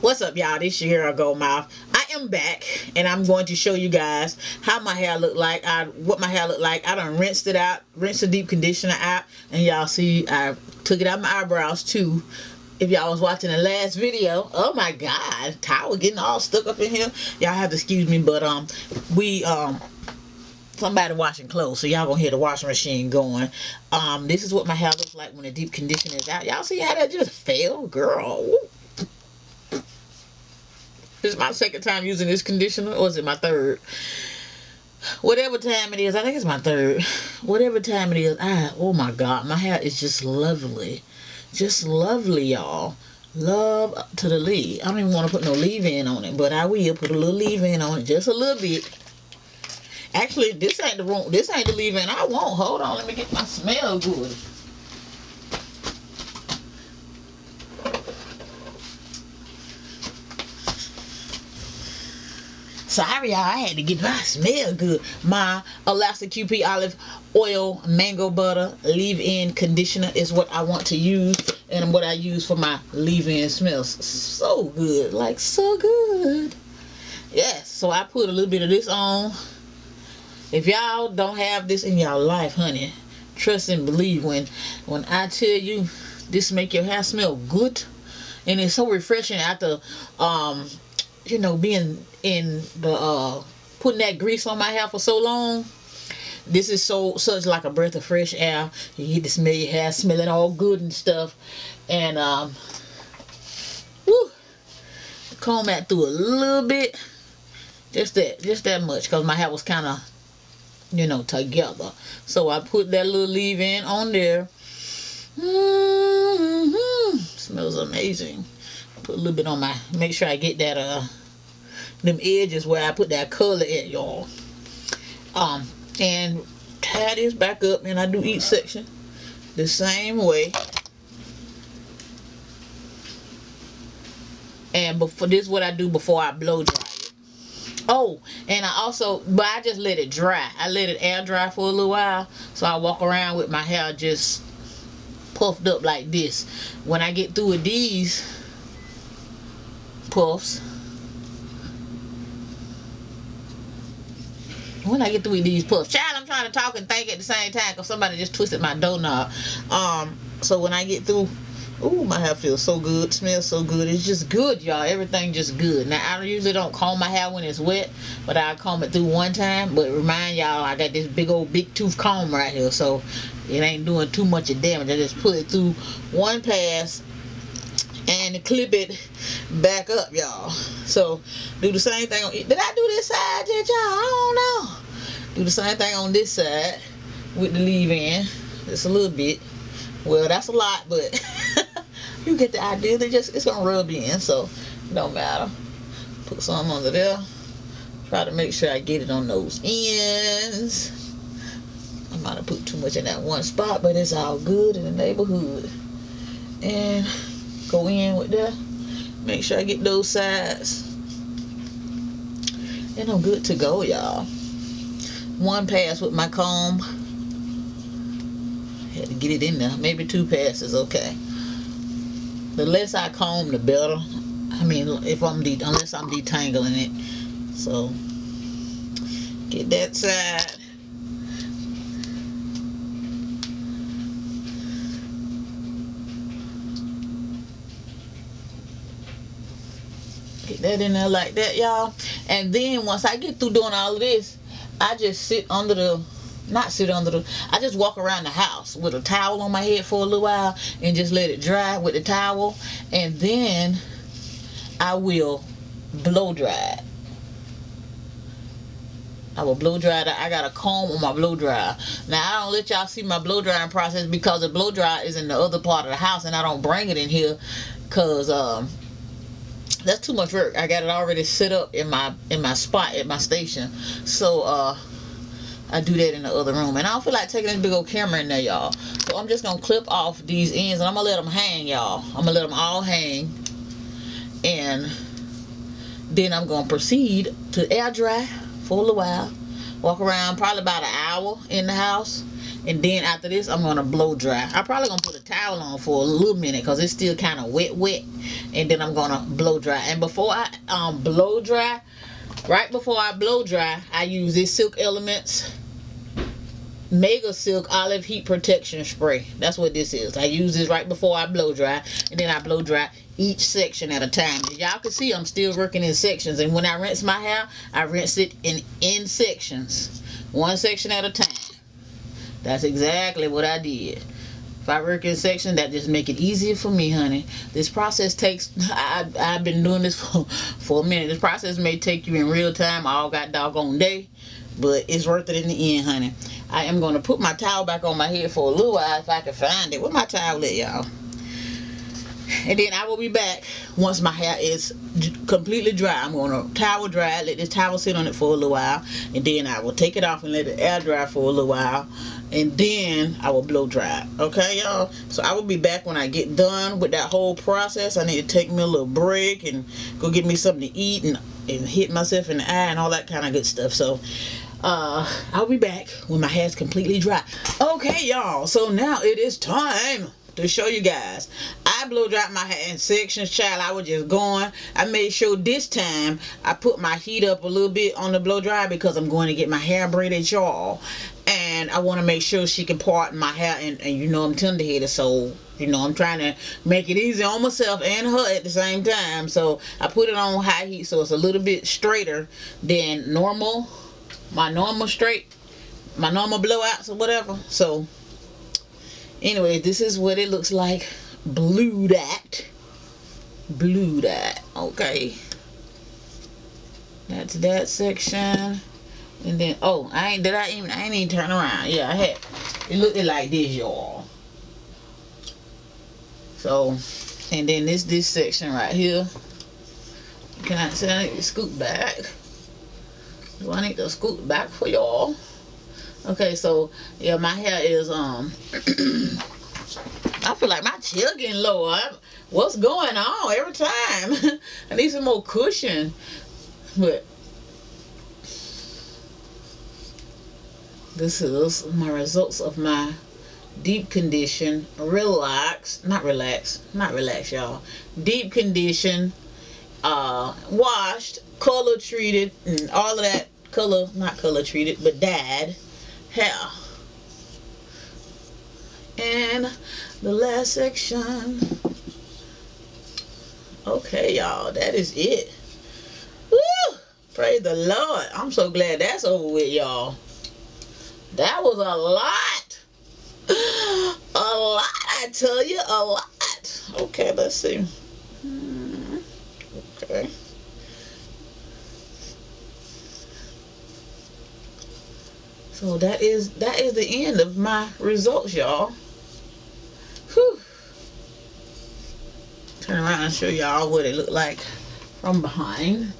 What's up, y'all? This your girl Goldmouth. I am back, and I'm going to show you guys how my hair look like. I what my hair look like. I done rinsed it out, rinsed the deep conditioner out, and y'all see I took it out my eyebrows too. If y'all was watching the last video, oh my God, towel getting all stuck up in here. Y'all have to excuse me, but um, we um somebody washing clothes so y'all gonna hear the washing machine going um this is what my hair looks like when the deep conditioner is out y'all see how that just fell girl this is my second time using this conditioner, or is it my third? Whatever time it is, I think it's my third. Whatever time it is, I, oh my God, my hair is just lovely. Just lovely, y'all. Love to the leave. I don't even want to put no leave-in on it, but I will put a little leave-in on it, just a little bit. Actually, this ain't the room. This ain't the leave-in I want. Hold on, let me get my smell good. Sorry, y'all. I had to get my smell good. My Alaska QP olive oil mango butter leave-in conditioner is what I want to use and what I use for my leave-in smells so good. Like, so good. Yes, so I put a little bit of this on. If y'all don't have this in y'all life, honey, trust and believe when when I tell you this make your hair smell good and it's so refreshing after um you know, being in the uh putting that grease on my hair for so long. This is so such like a breath of fresh air. You get to smell your hair smelling all good and stuff. And um woo, comb that through a little bit. Just that just that much because my hair was kind of you know together. So I put that little leave in on there. Mm -hmm. Smells amazing put a little bit on my make sure I get that uh them edges where I put that color at y'all. Um and tie this back up and I do each section the same way. And before this is what I do before I blow dry it. Oh and I also but I just let it dry. I let it air dry for a little while so I walk around with my hair just puffed up like this. When I get through with these puffs. When I get through these puffs. Child, I'm trying to talk and think at the same time because somebody just twisted my doorknob. Um, so when I get through, ooh, my hair feels so good. Smells so good. It's just good, y'all. Everything just good. Now, I usually don't comb my hair when it's wet, but I comb it through one time. But remind y'all, I got this big old big tooth comb right here, so it ain't doing too much of damage. I just put it through one pass and clip it back up y'all. So do the same thing on, did I do this side yet y'all I don't know. Do the same thing on this side with the leave-in just a little bit. Well that's a lot but you get the idea. They just it's gonna rub in so don't matter. Put some under there. Try to make sure I get it on those ends. I might have put too much in that one spot but it's all good in the neighborhood. And go in with that. Make sure I get those sides. And I'm good to go, y'all. One pass with my comb. Had to get it in there. Maybe two passes, okay. The less I comb, the better. I mean, if I'm unless I'm detangling it. So, get that side. Get that in there like that, y'all. And then once I get through doing all of this, I just sit under the not sit under the I just walk around the house with a towel on my head for a little while and just let it dry with the towel and then I will blow dry it. I will blow dry. I got a comb on my blow dryer. Now I don't let y'all see my blow drying process because the blow dryer is in the other part of the house and I don't bring it in here because um that's too much work. I got it already set up in my in my spot at my station. So uh I do that in the other room. And I don't feel like taking this big old camera in there, y'all. So I'm just gonna clip off these ends and I'm gonna let them hang, y'all. I'm gonna let them all hang. And then I'm gonna proceed to air dry for a little while. Walk around probably about an hour in the house. and then after this i'm gonna blow dry. I'm probably gonna put a towel on for a little minute because it's still kind of wet wet. And then i'm gonna blow dry. And before i um blow dry right before i blow dry i use this silk elements mega silk olive heat protection spray. That's what this is. I use this right before i blow dry and then i blow dry each section at a time. Y'all can see i'm still working in sections and when i rinse my hair i rinse it in in sections one section at a time. That's exactly what i did. If I work in section, that just make it easier for me, honey. This process takes, I, I've been doing this for, for a minute. This process may take you in real time. All got doggone day, but it's worth it in the end, honey. I am going to put my towel back on my head for a little while if I can find it. Where my towel at, y'all? And then I will be back once my hair is completely dry. I'm going to towel dry, let this towel sit on it for a little while. And then I will take it off and let it air dry for a little while. And then I will blow dry. Okay, y'all? So I will be back when I get done with that whole process. I need to take me a little break and go get me something to eat and, and hit myself in the eye and all that kind of good stuff. So uh i'll be back when my hair's completely dry. Okay y'all so now it is time to show you guys. I blow dried my hair in sections child. I was just going. I made sure this time i put my heat up a little bit on the blow dry because i'm going to get my hair braided y'all. And i want to make sure she can part my hair and, and you know i'm tender-headed so you know i'm trying to make it easy on myself and her at the same time. So i put it on high heat so it's a little bit straighter than normal my normal straight, my normal blowouts or whatever. So, anyway, this is what it looks like. Blue that. Blue that. Okay. That's that section. And then, oh, I ain't, did I even, I ain't even turn around. Yeah, I had, it looked like this, y'all. So, and then this, this section right here. Can I, scoot back. Do I need to scoot back for y'all? Okay, so yeah, my hair is um I feel like my chill getting low. What's going on every time? I need some more cushion. But this is my results of my deep condition relax not relax not relax y'all deep condition uh washed color treated and all of that color, not color treated, but dyed hair. And the last section. Okay, y'all, that is it. Woo! Praise the Lord. I'm so glad that's over with, y'all. That was a lot. A lot, I tell you, a lot. Okay, let's see. Hmm, okay. So that is that is the end of my results, y'all. Whew. Turn around and show y'all what it looked like from behind.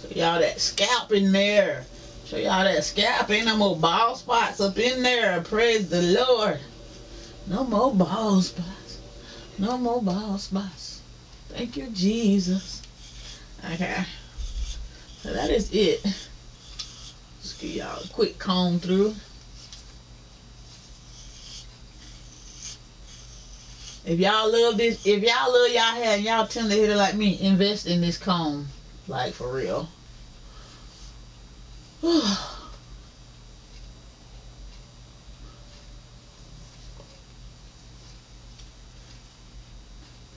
So y'all that scalp in there. Show y'all that scalp. Ain't no more bald spots up in there. Praise the Lord. No more bald spots. No more bald spots. Thank you, Jesus. Okay. So that is it. Just give y'all a quick comb through. If y'all love this, if y'all love y'all hair and y'all tend to hit it like me, invest in this comb. Like for real.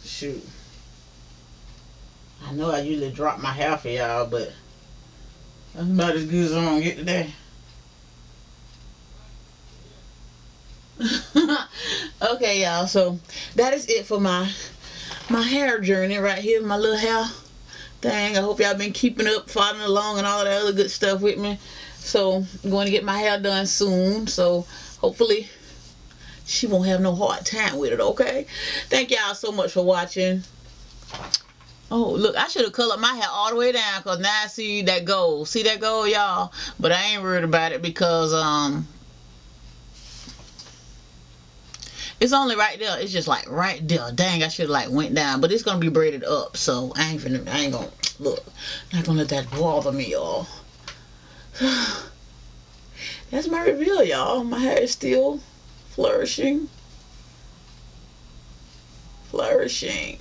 Shoot. I know I usually drop my hair for y'all, but that's about as good as I'm gonna get today. okay, y'all. So that is it for my my hair journey right here. My little hair thing. I hope y'all been keeping up, following along, and all that other good stuff with me. So I'm going to get my hair done soon. So hopefully she won't have no hard time with it, okay? Thank y'all so much for watching. Oh, look, I should have colored my hair all the way down because now I see that gold. See that gold, y'all? But I ain't worried about it because, um, It's only right there. It's just like right there. Dang, I should have like went down. But it's gonna be braided up, so I ain't finna, I ain't gonna look. Not gonna let that bother me, y'all. That's my reveal, y'all. My hair is still flourishing. Flourishing.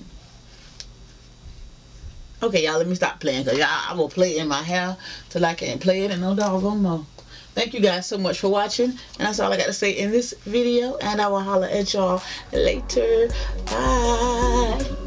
Okay, y'all, let me stop playing because y'all, I will play in my hair till I can't play it and no doggone more. Thank you guys so much for watching. And that's all I got to say in this video. And I will holler at y'all later. Bye.